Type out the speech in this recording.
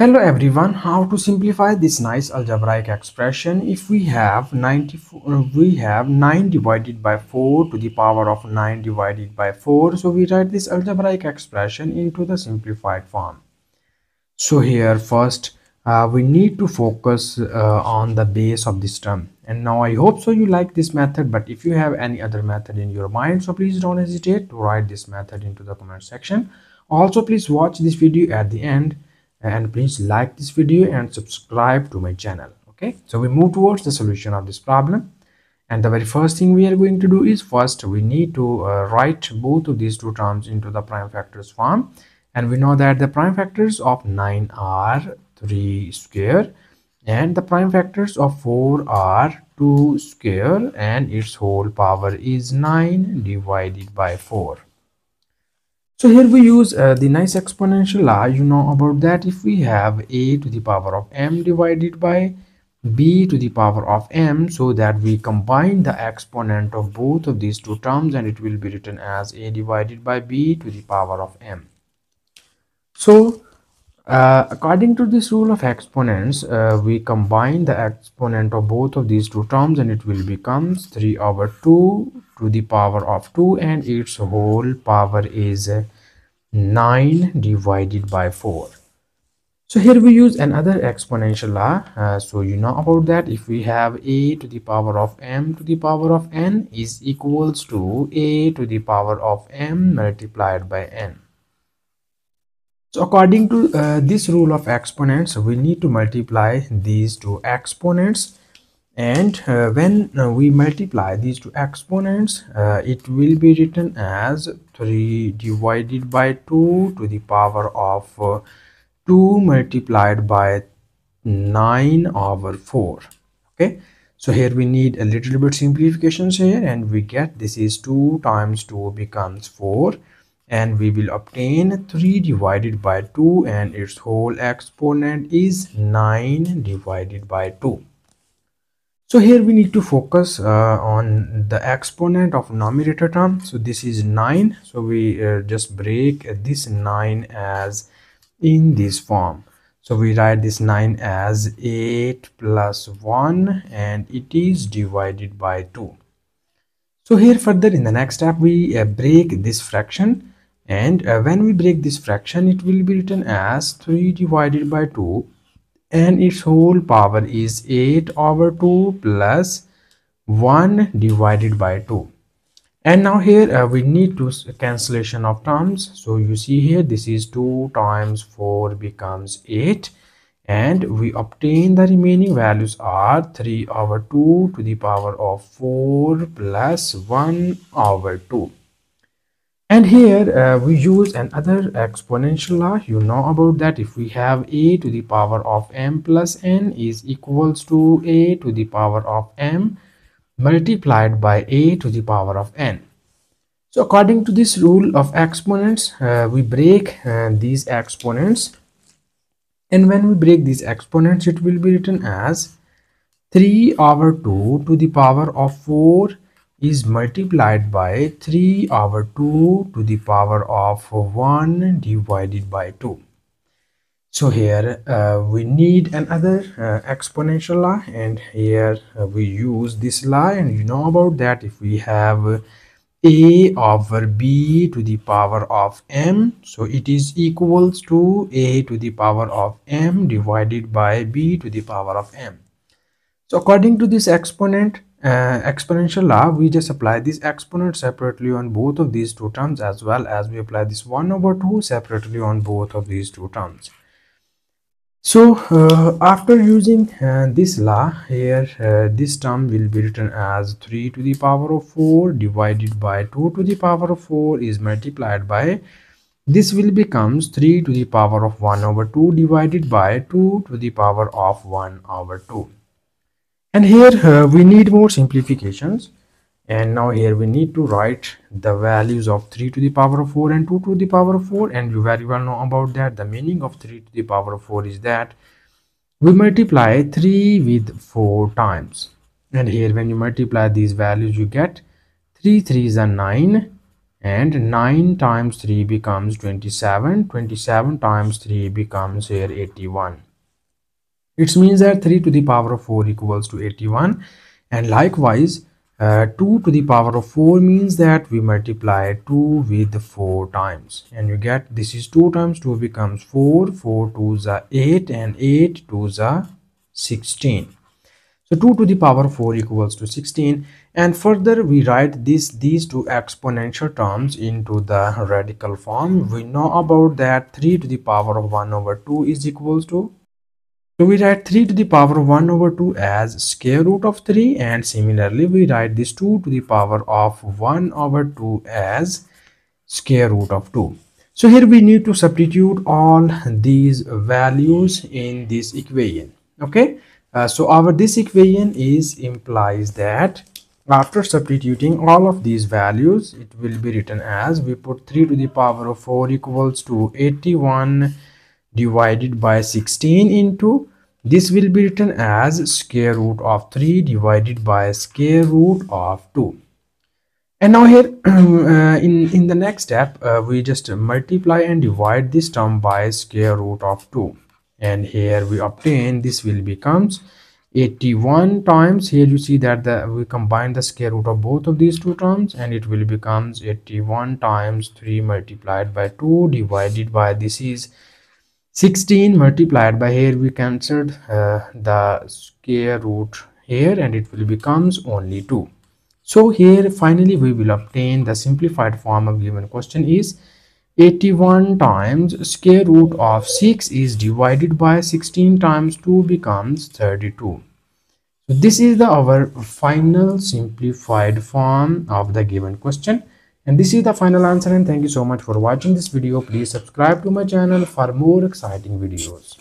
Hello everyone, how to simplify this nice algebraic expression if we have 94 uh, we have 9 divided by 4 to the power of 9 divided by 4 so we write this algebraic expression into the simplified form. So here first uh, we need to focus uh, on the base of this term and now I hope so you like this method but if you have any other method in your mind so please don't hesitate to write this method into the comment section. Also please watch this video at the end and please like this video and subscribe to my channel okay? So we move towards the solution of this problem. And the very first thing we are going to do is first we need to uh, write both of these two terms into the prime factors form. And we know that the prime factors of 9 are 3 square and the prime factors of 4 are 2 square and its whole power is 9 divided by 4 so here we use uh, the nice exponential law. You know about that if we have a to the power of m divided by b to the power of m so that we combine the exponent of both of these two terms and it will be written as a divided by b to the power of m. So uh, according to this rule of exponents, uh, we combine the exponent of both of these two terms and it will becomes 3 over 2 to the power of 2 and its whole power is 9 divided by 4. So here we use another exponential law. Uh, so you know about that if we have a to the power of m to the power of n is equals to a to the power of m multiplied by n. So according to uh, this rule of exponents, we need to multiply these two exponents. And uh, when uh, we multiply these two exponents, uh, it will be written as 3 divided by 2 to the power of uh, 2 multiplied by 9 over 4. Okay, so here we need a little bit simplifications here and we get this is 2 times 2 becomes 4 and we will obtain 3 divided by 2 and its whole exponent is 9 divided by 2 so here we need to focus uh, on the exponent of numerator term. So this is 9 so we uh, just break this 9 as in this form. So we write this 9 as 8 plus 1 and it is divided by 2 so here further in the next step we uh, break this fraction and uh, when we break this fraction it will be written as 3 divided by 2 and its whole power is 8 over 2 plus 1 divided by 2 and now here uh, we need to cancellation of terms. So you see here this is 2 times 4 becomes 8 and we obtain the remaining values are 3 over 2 to the power of 4 plus 1 over 2 and here uh, we use another exponential law you know about that. If we have a to the power of m plus n is equals to a to the power of m multiplied by a to the power of n. So according to this rule of exponents uh, we break uh, these exponents. And when we break these exponents it will be written as 3 over 2 to the power of 4 is multiplied by 3 over 2 to the power of 1 divided by 2 so here uh, we need another uh, exponential law and here uh, we use this law and you know about that if we have a over b to the power of m. So it is equals to a to the power of m divided by b to the power of m. So according to this exponent uh, exponential law we just apply this exponent separately on both of these two terms as well as we apply this 1 over 2 separately on both of these two terms. So uh, after using uh, this law here uh, this term will be written as 3 to the power of 4 divided by 2 to the power of 4 is multiplied by this will becomes 3 to the power of 1 over 2 divided by 2 to the power of 1 over 2 and here uh, we need more simplifications. And now here we need to write the values of 3 to the power of 4 and 2 to the power of 4 and you very well know about that. The meaning of 3 to the power of 4 is that we multiply 3 with 4 times. And here when you multiply these values you get 3 3s are 9 and 9 times 3 becomes 27 27 times 3 becomes here 81 it means that 3 to the power of 4 equals to 81 and likewise uh, 2 to the power of 4 means that we multiply 2 with 4 times. And you get this is 2 times 2 becomes 4 4 2 is 8 and 8 2 is 16 so 2 to the power of 4 equals to 16 and further we write this these two exponential terms into the radical form. We know about that 3 to the power of 1 over 2 is equals to so we write 3 to the power of 1 over 2 as square root of 3 and similarly we write this 2 to the power of 1 over 2 as square root of 2. So here we need to substitute all these values in this equation. Okay. Uh, so our this equation is implies that after substituting all of these values it will be written as we put 3 to the power of 4 equals to 81 divided by 16 into this will be written as square root of 3 divided by square root of 2 and now here uh, in in the next step uh, we just multiply and divide this term by square root of 2 and here we obtain this will becomes 81 times. Here you see that the we combine the square root of both of these two terms and it will becomes 81 times 3 multiplied by 2 divided by this is 16 multiplied by here we cancelled uh, the square root here and it will becomes only 2 so here finally we will obtain the simplified form of given question is 81 times square root of 6 is divided by 16 times 2 becomes 32 so this is the our final simplified form of the given question and this is the final answer and thank you so much for watching this video. Please subscribe to my channel for more exciting videos